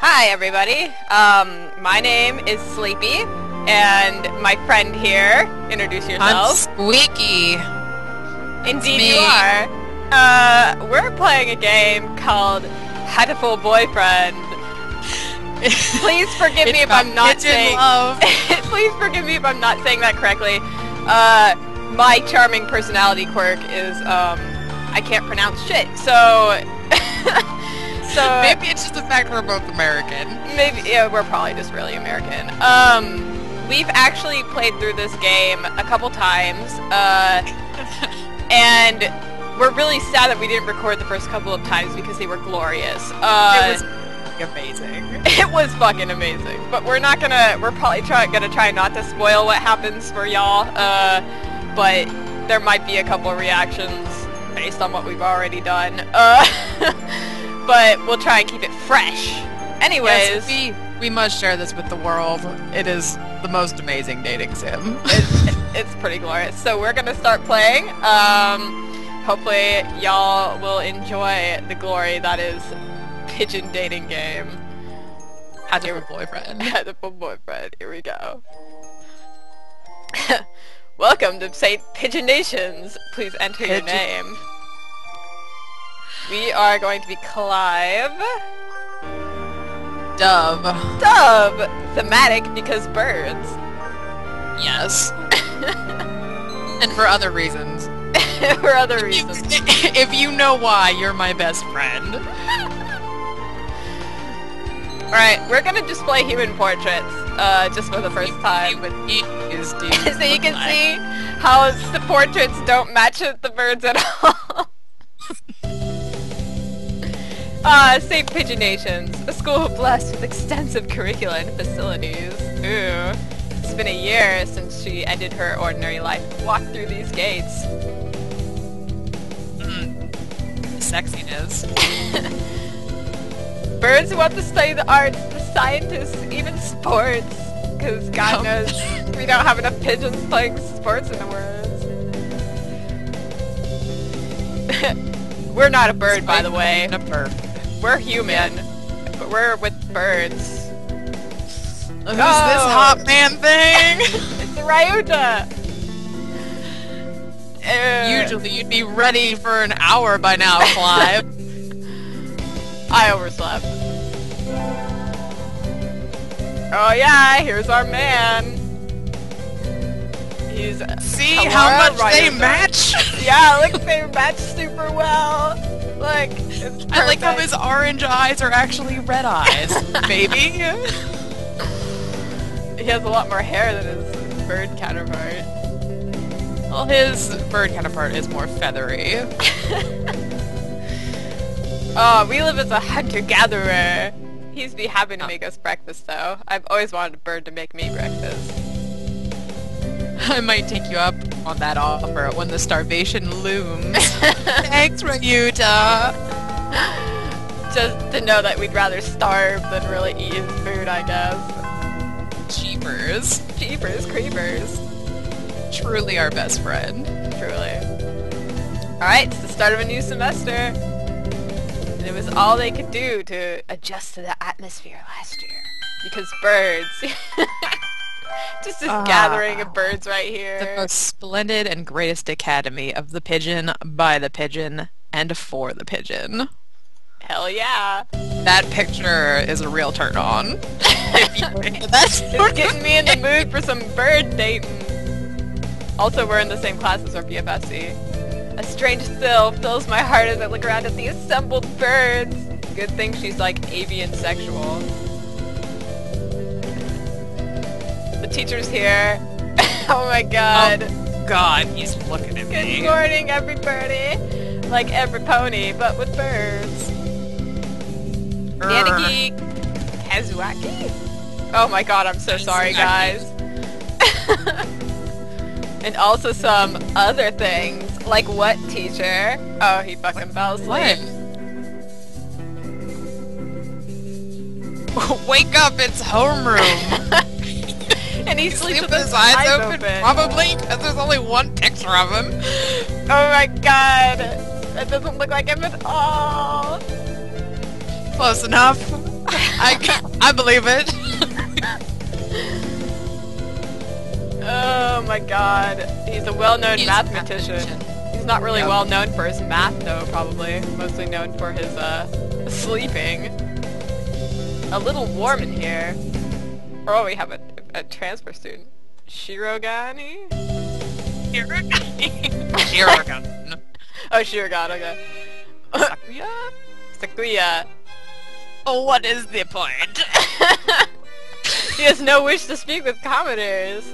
Hi, everybody. Um, my name is Sleepy, and my friend here. Introduce yourself. I'm. Squeaky. Indeed, you are. Uh, we're playing a game called Hatoful Boyfriend. Please forgive me if I'm not saying. love. Please forgive me if I'm not saying that correctly. Uh, my charming personality quirk is um, I can't pronounce shit. So, so Maybe it's just the fact we're both American. Maybe yeah, we're probably just really American. Um, we've actually played through this game a couple times, uh, and we're really sad that we didn't record the first couple of times because they were glorious. Uh, it was amazing. it was fucking amazing. But we're not gonna. We're probably try, gonna try not to spoil what happens for y'all. Uh, but there might be a couple reactions based on what we've already done. Uh, but we'll try and keep it fresh. Anyways. Yes, we we must share this with the world. It is the most amazing dating sim. it's, it's pretty glorious. So we're gonna start playing. Um, hopefully y'all will enjoy the glory that is pigeon dating game. Had to have a boyfriend. Hatoful boyfriend. Here we go. Welcome to Saint Pigeonations. Please enter your name. We are going to be Clive. Dove. Dove. Thematic because birds. Yes. and for other reasons. For other reasons. if you know why, you're my best friend. Alright, we're gonna display human portraits, uh, just for the first time. But he is so you can see how the portraits don't match the birds at all. Uh, St. Pigeonations, a school blessed with extensive curricula and facilities. Ooh. It's been a year since she ended her ordinary life Walk through these gates. Sexiness. Birds who want to study the arts, the scientists, even sports. Because God knows we don't have enough pigeons playing sports in the world. we're not a bird, by the way. A bird. We're human. But we're with birds. Who's this hot man thing? It's Ryuta! Uh, Usually you'd be ready for an hour by now, Clive. I overslept. Oh yeah, here's our man. He's See Hello, how much they Ryuta. match? yeah, look, they match super well. Look, I like how his orange eyes are actually red eyes, baby. He has a lot more hair than his bird counterpart. Well, his bird counterpart is more feathery. Oh, we live as a hunter-gatherer. He's be happy to make us breakfast, though. I've always wanted a bird to make me breakfast. I might take you up on that offer when the starvation looms. Thanks, Ryuta. Just to know that we'd rather starve than really eat his food, I guess. Cheapers. Jeepers creepers. Truly our best friend. Truly. Alright, it's the start of a new semester. And it was all they could do to adjust to the atmosphere last year. Because birds. Just this Ah. gathering of birds right here. The most splendid and greatest academy of the pigeon, by the pigeon, and for the pigeon. Hell yeah. That picture is a real turn on. if you were into that It's getting me in the mood for some bird dating. Also, we're in the same class as our BFSC. A strange thrill fills my heart as I look around at the assembled birds. Good thing she's like avian sexual. The teacher's here. oh my god. Oh, god, he's looking at Good me. Good morning, everybody. Like every pony, but with birds. Nanaki Kazuaki? Oh my god, I'm so sorry, guys. and also some other things. Like what, teacher? Oh, he fucking fell asleep. Wake up, it's homeroom. and he sleeps Sleep with with his eyes open, open. probably, because there's only one picture of him. Oh my god. That doesn't look like him at all. Close enough. I, I believe it. oh my god. He's a well-known mathematician. mathematician. He's not really Yep. well known for his math though, probably. Mostly known for his, uh, sleeping. A little warm in here. Oh, we have a, transfer student. Shirogani? Irrigan. Oh, Shirogane, okay. Sakuya? Sakuya. Oh, what is the point? he has no wish to speak with commoners.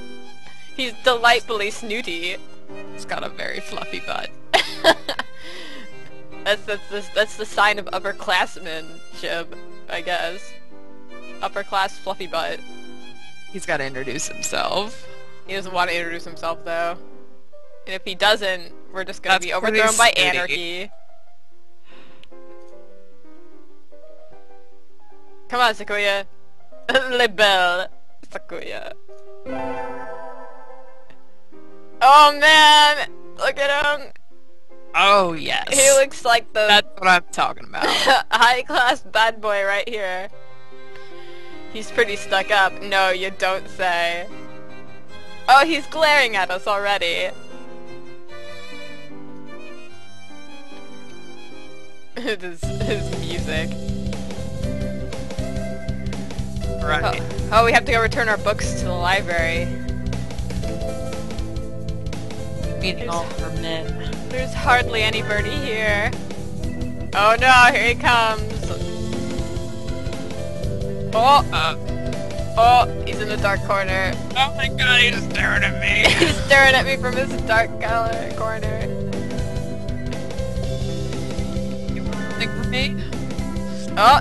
He's delightfully snooty. He's got a very fluffy butt. that's that's the, that's the sign of upperclassmanship, I guess. Upper class fluffy butt. He's got to introduce himself. He doesn't want to introduce himself though. And if he doesn't, we're just gonna be pretty overthrown by snooty. anarchy. Come on, Sakuya. Le Bel. Sakuya. Oh man! Look at him! Oh, yes. He looks like the That's what I'm talking about. high class bad boy right here. He's pretty stuck up. No, you don't say. Oh, he's glaring at us already. his, his music. right. Oh, oh, we have to go return our books to the library. Meeting all for men. There's hardly anybody here. Oh no, here he comes. Oh, Uh, oh, he's in the dark corner. oh my god, he's staring at me. He's staring at me from his dark corner. For me? Oh!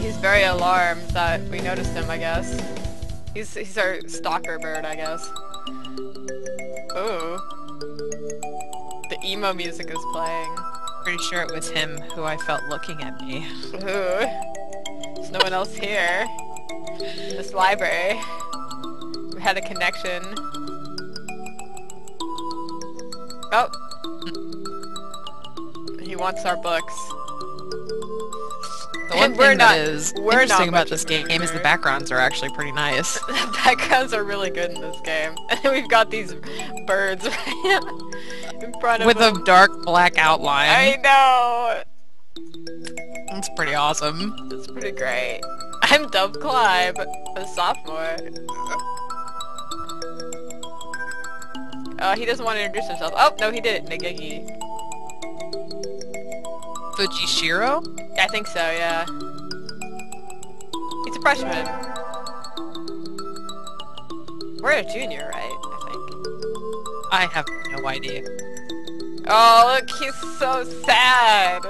He's very alarmed that we noticed him, I guess. He's, he's our stalker bird, I guess. Ooh. The emo music is playing. Pretty sure it was him who I felt looking at me. Ooh. There's no one else here. In this library. We had a connection. Oh! He wants our books. The one And we're thing not- that is interesting about this game is the backgrounds are actually pretty nice. The backgrounds are really good in this game. And we've got these birds right in front of With a dark black outline. I know! That's pretty awesome. It's pretty great. I'm Dove Clive, a sophomore. Uh, he doesn't want to introduce himself. Oh, no, he did it. Nageki. Fujishiro? I think so, yeah. He's a freshman. We're a junior, right? I think. I have no idea. Oh, look, he's so sad!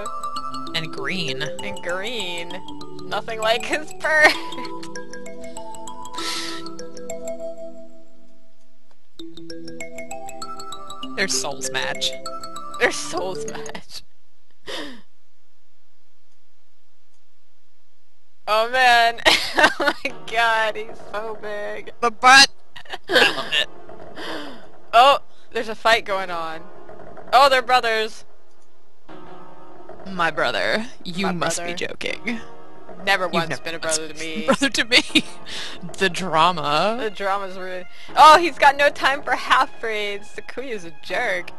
And green. And green. Nothing like his bird. Their souls match. Their souls match. Oh man. oh my god, he's so big. The butt! I love it. Oh, there's a fight going on. Oh, they're brothers. My brother, you My must brother. be joking. Never once never been a brother to me. Brother to me. the drama. The drama's really. Oh, he's got no time for half braids. Sakuya's a jerk.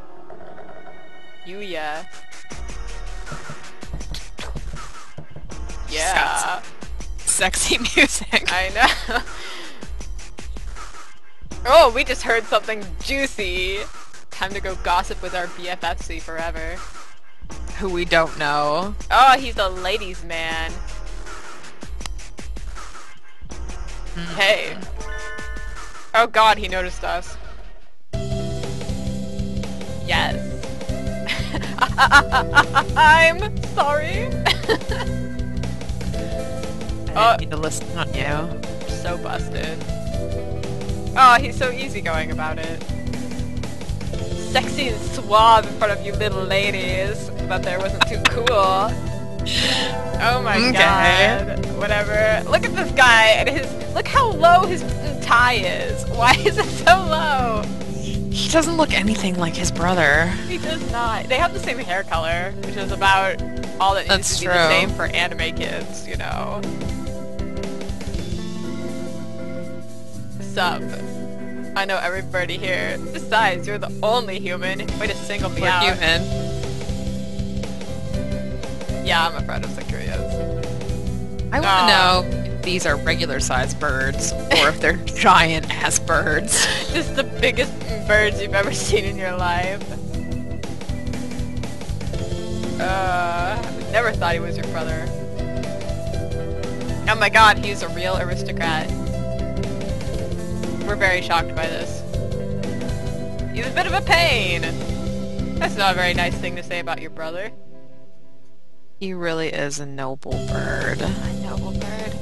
Yuya. Yeah, Sexy music. I know. oh, we just heard something juicy. Time to go gossip with our BFFC forever. Who we don't know. Oh, he's a ladies' man. Hmm. Hey. Oh god, he noticed us. Yes. I'm sorry. I Oh. need to listen on you. so busted. Oh, he's so easygoing about it. Sexy and suave in front of you little ladies. But there wasn't too cool. Oh my Okay. god. Whatever. Look at this guy and his look how low his tie is. Why is it so low? He doesn't look anything like his brother. He does not. They have the same hair color, which is about all that needs That's to be true. the same for anime kids, you know. Sup? I know everybody here. Besides, you're the only human. Way to single me We're out. human. Yeah, I'm afraid of curious. I want to know if these are regular sized birds or if they're giant ass birds. Just the biggest birds you've ever seen in your life. Uh, never thought he was your brother. Oh my god, he's a real aristocrat. We're very shocked by this. He's a bit of a pain. That's not a very nice thing to say about your brother. He really is a noble bird. A noble bird.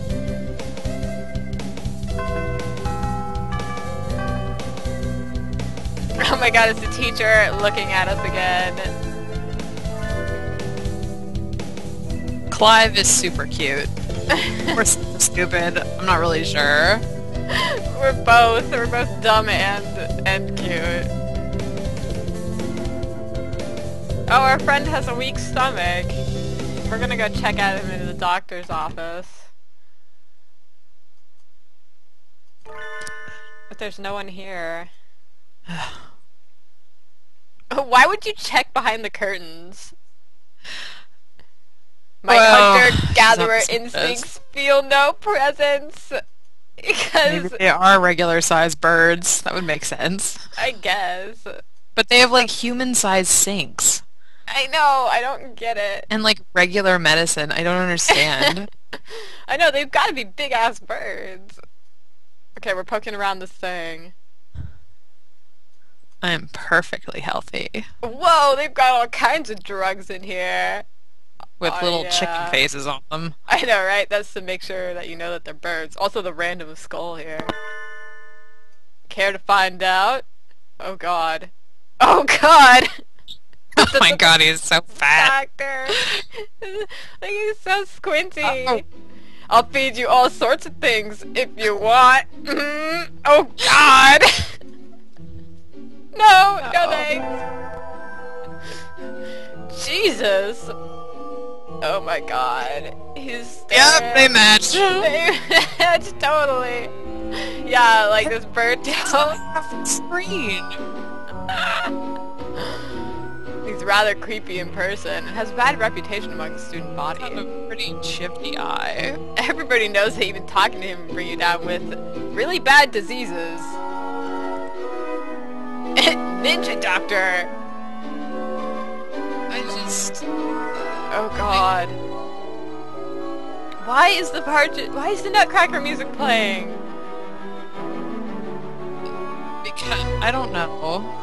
Oh my god, it's the teacher looking at us again. Clive is super cute. S- stupid. I'm not really sure. We're both. We're both dumb and and cute. Oh, our friend has a weak stomach. We're gonna go check out him in the doctor's office. But there's no one here. Oh, why would you check behind the curtains? My Well, hunter-gatherer it's not so instincts feel no presence. Because, Maybe they are regular sized birds. That would make sense. I guess. But they have like human sized sinks. I know, I don't get it. And like regular medicine. I don't understand. I know, they've got to be big-ass birds. Okay, we're poking around this thing. I am perfectly healthy. Whoa, they've got all kinds of drugs in here. With Oh, little yeah. chicken faces on them. I know, right? That's to make sure that you know that they're birds. Also the random skull here. Care to find out? Oh god. Oh god! Oh my god, he's so fat. Doctor! like he's so squinty. Uh-oh. I'll feed you all sorts of things if you want. Mm. Oh god! no, no Uh-oh. thanks. Jesus! Oh my god. He's Yep, they match. They match totally. Yeah, like this bird tail. Screen. He's rather creepy in person and has a bad reputation among the student body. Have a pretty chippy eye. Everybody knows that even talking to him will bring you down with really bad diseases. Ninja Doctor! I just Oh god. Why is the part why is the Nutcracker music playing? because I don't know.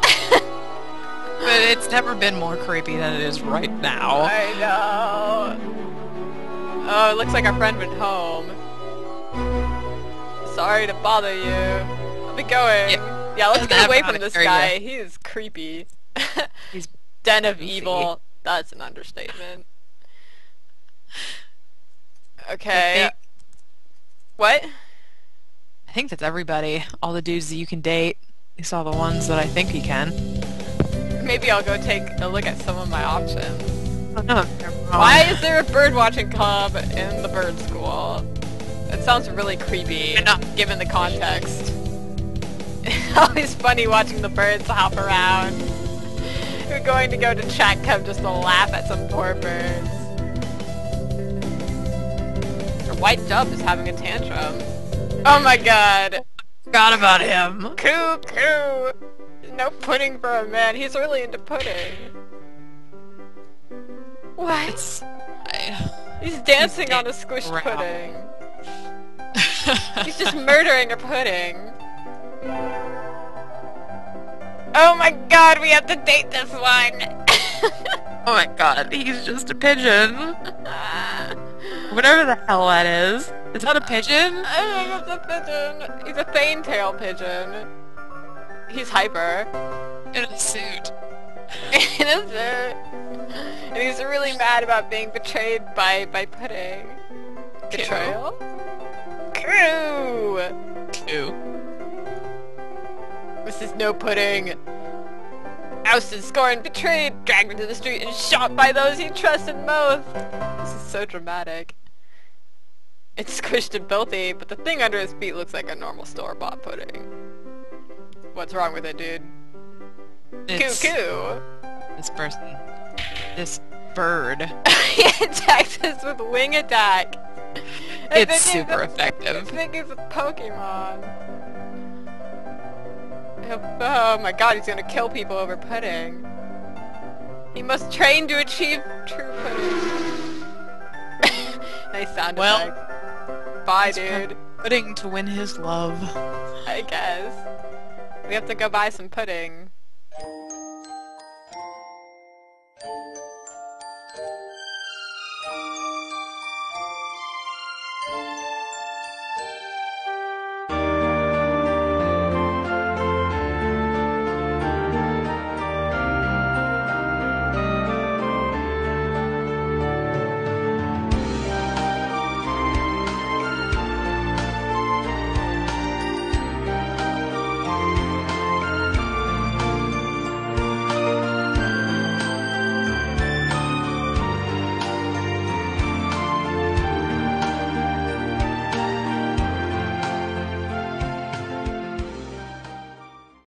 But it's never been more creepy than it is right now. I know. Oh, it looks like our friend went home. Sorry to bother you. I'll be going. Yeah. Yeah, let's get away from this carry guy. He is creepy. He's Den of goofy. evil. That's an understatement. Okay. think- What? I think that's everybody. All the dudes that you can date. You saw the ones that I think you can. Maybe I'll go take a look at some of my options. Oh no. Why is there a bird watching club in the bird school? It sounds really creepy, given the context. Always funny watching the birds hop around. We're going to go to chat club just to laugh at some poor birds. Our white dove is having a tantrum. Oh my god. forgot about him? Coo coo. No pudding for a man. He's really into pudding. What? It's I, He's dancing on a squished around. pudding. He's just murdering a pudding. Oh my god, we have to date this one! oh my god, he's just a pigeon. Whatever the hell that is. Is that a pigeon? I think it's a pigeon. He's a thane tail pigeon. He's hyper. In a suit. In a suit. And he's really mad about being betrayed by, by pudding. Betrayal? Crew! Ew. This is no pudding. ousted, scorned, betrayed, dragged into the street, and shot by those he trusted most. This is so dramatic. It's squished and filthy, but the thing under his feet looks like a normal store-bought pudding. What's wrong with it, dude? It's Coo-coo! this person. This bird. he attacks us with wing attack. I It's super a- effective. I think it's a Pokemon. Oh my god, he's gonna kill people over pudding. He must train to achieve true pudding. nice sound Well, effect. Bye, dude. Pudding to win his love. I guess. We have to go buy some pudding.